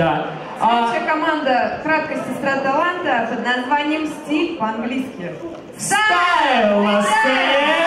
Да. А, Следующая команда «Краткость сестра таланта» под названием «Стиль» по-английски. Стайл на сцене!